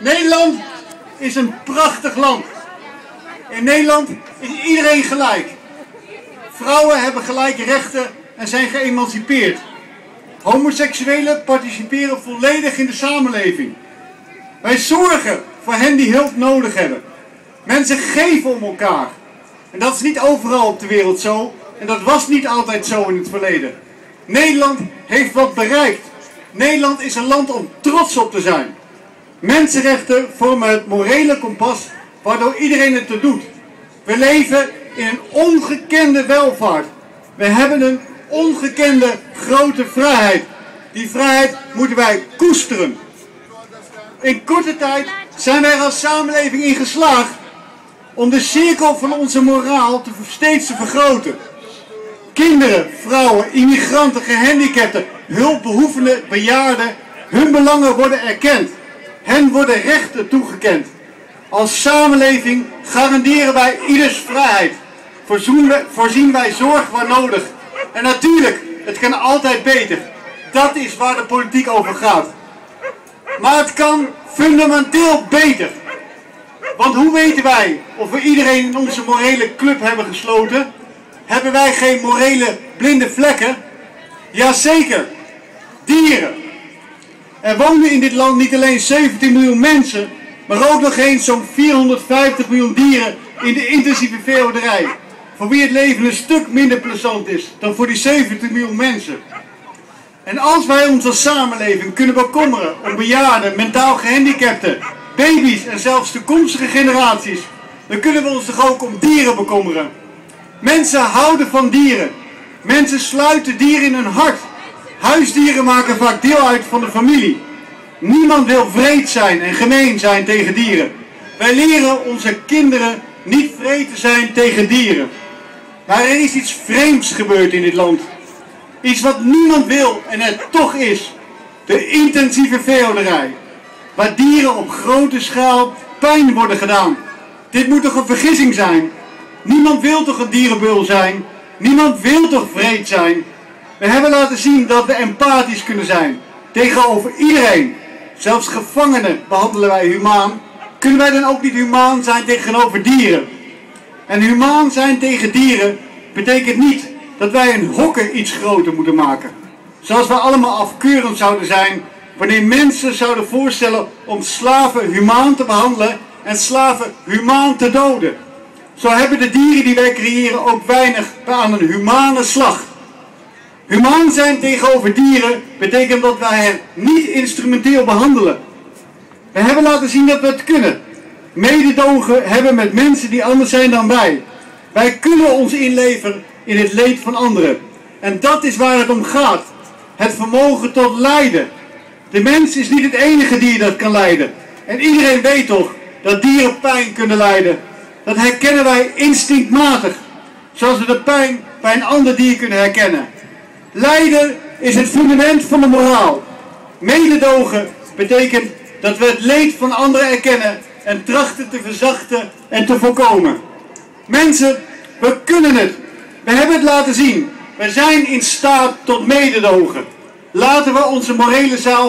Nederland is een prachtig land. In Nederland is iedereen gelijk. Vrouwen hebben gelijke rechten en zijn geëmancipeerd. Homoseksuelen participeren volledig in de samenleving. Wij zorgen voor hen die hulp nodig hebben. Mensen geven om elkaar. En dat is niet overal op de wereld zo. En dat was niet altijd zo in het verleden. Nederland heeft wat bereikt. Nederland is een land om trots op te zijn. Mensenrechten vormen het morele kompas waardoor iedereen het er doet. We leven in een ongekende welvaart. We hebben een ongekende grote vrijheid. Die vrijheid moeten wij koesteren. In korte tijd zijn wij als samenleving in geslaagd om de cirkel van onze moraal te, steeds te vergroten. Kinderen, vrouwen, immigranten, gehandicapten, hulpbehoevende bejaarden, hun belangen worden erkend. Hen worden rechten toegekend. Als samenleving garanderen wij ieders vrijheid. Voorzien wij zorg waar nodig. En natuurlijk, het kan altijd beter. Dat is waar de politiek over gaat. Maar het kan fundamenteel beter. Want hoe weten wij of we iedereen in onze morele club hebben gesloten? Hebben wij geen morele blinde vlekken? Jazeker, dieren. Er wonen in dit land niet alleen 17 miljoen mensen, maar ook nog eens zo'n 450 miljoen dieren in de intensieve veehouderij. Voor wie het leven een stuk minder plezant is dan voor die 17 miljoen mensen. En als wij ons als samenleving kunnen bekommeren om bejaarden, mentaal gehandicapten, baby's en zelfs toekomstige generaties, dan kunnen we ons toch ook om dieren bekommeren. Mensen houden van dieren. Mensen sluiten dieren in hun hart. Huisdieren maken vaak deel uit van de familie. Niemand wil vreed zijn en gemeen zijn tegen dieren. Wij leren onze kinderen niet vreed te zijn tegen dieren. Maar er is iets vreemds gebeurd in dit land. Iets wat niemand wil en het toch is. De intensieve veehouderij. Waar dieren op grote schaal pijn worden gedaan. Dit moet toch een vergissing zijn? Niemand wil toch een dierenbul zijn? Niemand wil toch vreed zijn? We hebben laten zien dat we empathisch kunnen zijn. Tegenover iedereen. Zelfs gevangenen behandelen wij humaan. Kunnen wij dan ook niet humaan zijn tegenover dieren? En humaan zijn tegen dieren betekent niet dat wij een hokken iets groter moeten maken. Zoals we allemaal afkeurend zouden zijn wanneer mensen zouden voorstellen om slaven humaan te behandelen en slaven humaan te doden. Zo hebben de dieren die wij creëren ook weinig aan een humane slag. Humaan zijn tegenover dieren betekent dat wij hen niet instrumenteel behandelen. We hebben laten zien dat we het kunnen. Mededogen hebben met mensen die anders zijn dan wij. Wij kunnen ons inleveren in het leed van anderen. En dat is waar het om gaat. Het vermogen tot lijden. De mens is niet het enige dier dat kan lijden. En iedereen weet toch dat dieren pijn kunnen lijden. Dat herkennen wij instinctmatig. Zoals we de pijn bij een ander dier kunnen herkennen. Lijden is het fundament van de moraal. Mededogen betekent dat we het leed van anderen erkennen en trachten te verzachten en te voorkomen. Mensen, we kunnen het. We hebben het laten zien. We zijn in staat tot mededogen. Laten we onze morele, uh,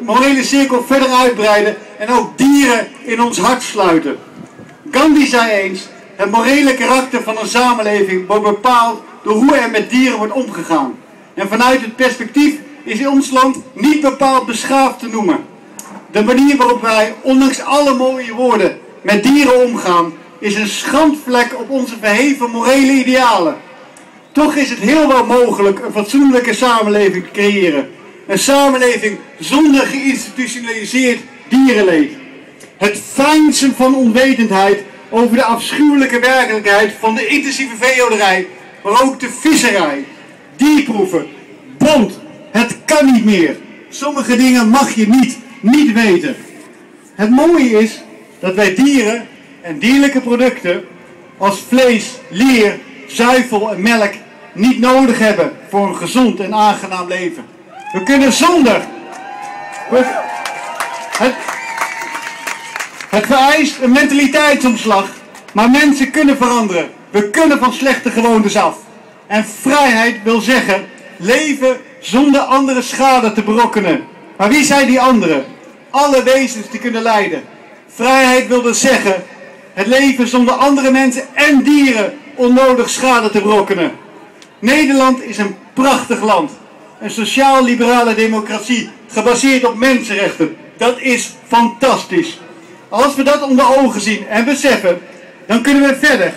morele cirkel verder uitbreiden en ook dieren in ons hart sluiten. Gandhi zei eens, het morele karakter van een samenleving wordt bepaald door hoe er met dieren wordt omgegaan. En vanuit het perspectief is ons land niet bepaald beschaafd te noemen. De manier waarop wij, ondanks alle mooie woorden, met dieren omgaan, is een schandvlek op onze verheven morele idealen. Toch is het heel wel mogelijk een fatsoenlijke samenleving te creëren. Een samenleving zonder geïnstitutionaliseerd dierenleed. Het fijnsen van onwetendheid over de afschuwelijke werkelijkheid van de intensieve veehouderij, maar ook de visserij, dierproeven, bond. Het kan niet meer. Sommige dingen mag je niet, niet weten. Het mooie is dat wij dieren en dierlijke producten als vlees, leer, zuivel en melk niet nodig hebben voor een gezond en aangenaam leven. We kunnen zonder. Het, het vereist een mentaliteitsomslag, maar mensen kunnen veranderen. We kunnen van slechte gewoontes af. En vrijheid wil zeggen leven zonder andere schade te berokkenen. Maar wie zijn die anderen? alle wezens te kunnen leiden. Vrijheid wil dus zeggen het leven zonder andere mensen en dieren onnodig schade te brokkenen. Nederland is een prachtig land. Een sociaal-liberale democratie gebaseerd op mensenrechten. Dat is fantastisch. Als we dat onder ogen zien en beseffen, dan kunnen we verder.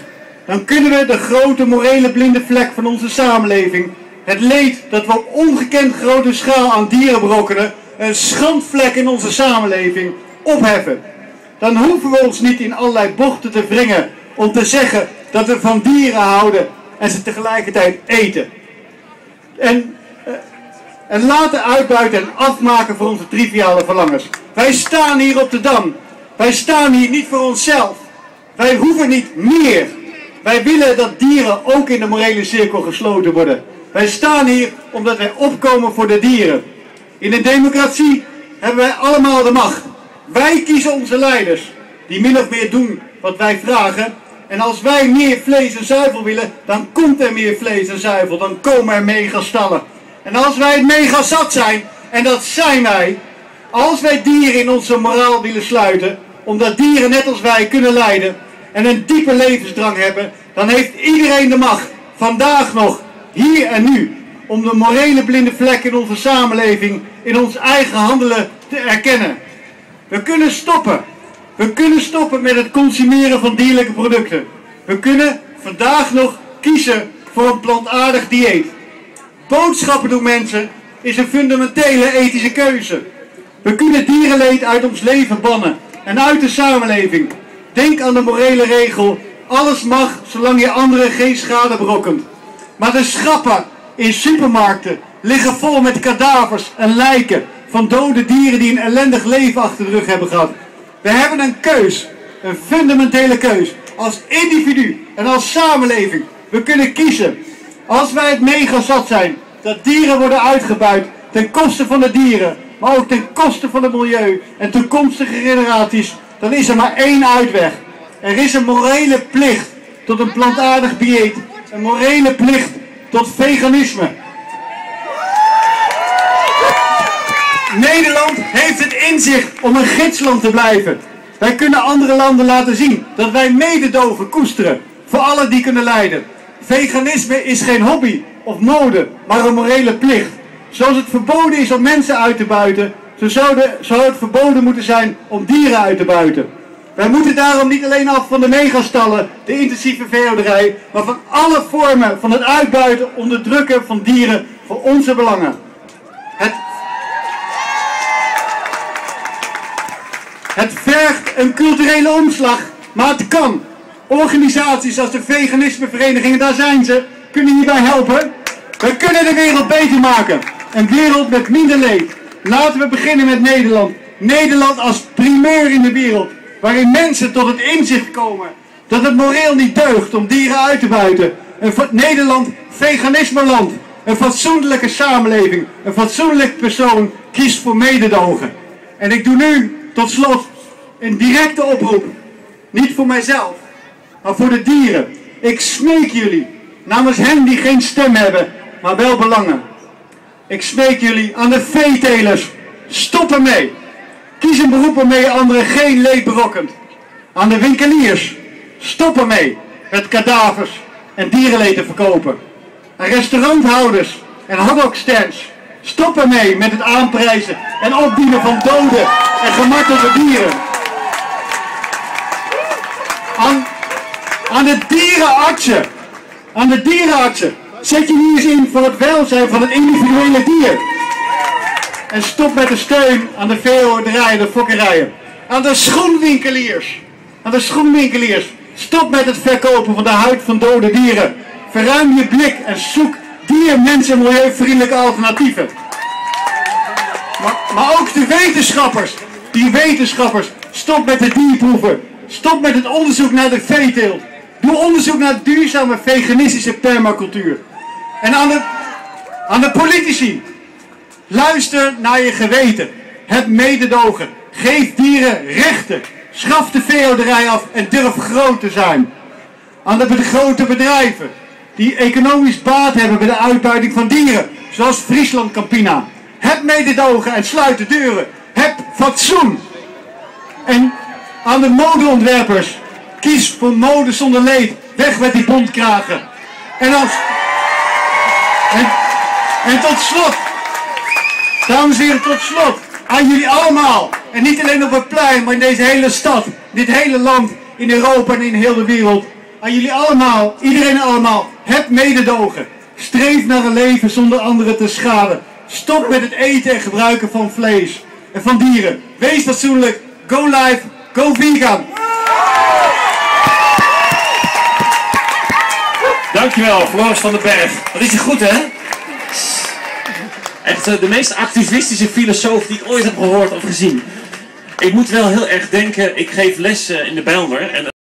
Dan kunnen we de grote morele blinde vlek van onze samenleving, het leed dat we op ongekend grote schaal aan dieren brokkenen, een schandvlek in onze samenleving, opheffen. Dan hoeven we ons niet in allerlei bochten te wringen om te zeggen dat we van dieren houden en ze tegelijkertijd eten. En, eh, en laten uitbuiten en afmaken voor onze triviale verlangens. Wij staan hier op de Dam. Wij staan hier niet voor onszelf. Wij hoeven niet meer. Wij willen dat dieren ook in de morele cirkel gesloten worden. Wij staan hier omdat wij opkomen voor de dieren. In een democratie hebben wij allemaal de macht. Wij kiezen onze leiders, die min of meer doen wat wij vragen. En als wij meer vlees en zuivel willen, dan komt er meer vlees en zuivel. Dan komen er megastallen. En als wij het mega zat zijn, en dat zijn wij, als wij dieren in onze moraal willen sluiten, omdat dieren net als wij kunnen lijden en een diepe levensdrang hebben, dan heeft iedereen de macht, vandaag nog, hier en nu, om de morele blinde vlek in onze samenleving, in ons eigen handelen te erkennen. We kunnen stoppen. We kunnen stoppen met het consumeren van dierlijke producten. We kunnen vandaag nog kiezen voor een plantaardig dieet. Boodschappen doen mensen is een fundamentele ethische keuze. We kunnen dierenleed uit ons leven bannen en uit de samenleving. Denk aan de morele regel, alles mag zolang je anderen geen schade berokkent. Maar de schappen in supermarkten liggen vol met kadavers en lijken van dode dieren die een ellendig leven achter de rug hebben gehad. We hebben een keus, een fundamentele keus, als individu en als samenleving. We kunnen kiezen, als wij het mega zat zijn, dat dieren worden uitgebuit ten koste van de dieren, maar ook ten koste van het milieu en toekomstige generaties, dan is er maar één uitweg. Er is een morele plicht tot een plantaardig dieet, een morele plicht tot veganisme. Nederland heeft het inzicht om een gidsland te blijven. Wij kunnen andere landen laten zien dat wij mededogen koesteren voor allen die kunnen lijden. Veganisme is geen hobby of mode, maar een morele plicht. Zoals het verboden is om mensen uit te buiten, zo zou, de, zou het verboden moeten zijn om dieren uit te buiten. Wij moeten daarom niet alleen af van de megastallen, de intensieve veehouderij, maar van alle vormen van het uitbuiten, onderdrukken van dieren voor onze belangen. Het, het vergt een culturele omslag, maar het kan. Organisaties als de veganismeverenigingen, daar zijn ze, kunnen hierbij helpen. We kunnen de wereld beter maken. Een wereld met minder leed. Laten we beginnen met Nederland. Nederland als primeur in de wereld. Waarin mensen tot het inzicht komen dat het moreel niet deugt om dieren uit te buiten. Een Nederland veganisme-land. Een fatsoenlijke samenleving. Een fatsoenlijk persoon kiest voor mededogen. En ik doe nu tot slot een directe oproep. Niet voor mijzelf, maar voor de dieren. Ik smeek jullie, namens hen die geen stem hebben, maar wel belangen. Ik smeek jullie aan de veetelers. Stop ermee. Kies een beroep waarmee anderen geen leed berokkent. Aan de winkeliers. Stop ermee met kadavers en dierenleed te verkopen. Aan restauranthouders en hotdogstands. Stop ermee met het aanprijzen en opdienen van dode en gemartelde dieren. Aan, aan de dierenartsen. Aan de dierenartsen. Zet je hier eens in voor het welzijn van het individuele dier. En stop met de steun aan de veehouderijen en de fokkerijen. Aan de schoenwinkeliers. Aan de schoenwinkeliers. Stop met het verkopen van de huid van dode dieren. Verruim je blik en zoek dier, mens en milieuvriendelijke alternatieven. Maar, maar ook de wetenschappers. Die wetenschappers. Stop met de dierproeven. Stop met het onderzoek naar de veeteelt. Doe onderzoek naar duurzame veganistische permacultuur. En aan de, aan de politici. Luister naar je geweten. Heb mededogen. Geef dieren rechten. Schaf de veehouderij af en durf groot te zijn. Aan de grote bedrijven die economisch baat hebben bij de uitbuiting van dieren, zoals Friesland Campina. Heb mededogen en sluit de deuren. heb fatsoen. En aan de modeontwerpers, kies voor mode zonder leed. Weg met die bontkragen. En als... En, tot slot, dames en heren, tot slot, aan jullie allemaal. En niet alleen op het plein, maar in deze hele stad, dit hele land, in Europa en in heel de wereld. Aan jullie allemaal, iedereen allemaal, heb mededogen. Streef naar een leven zonder anderen te schaden. Stop met het eten en gebruiken van vlees en van dieren. Wees fatsoenlijk. Go live. Go vegan. Dankjewel, Floris van den Berg. Dat is je goed, hè? Echt eh, de meest activistische filosoof die ik ooit heb gehoord of gezien. Ik moet wel heel erg denken, ik geef les eh, in de Bijlmer.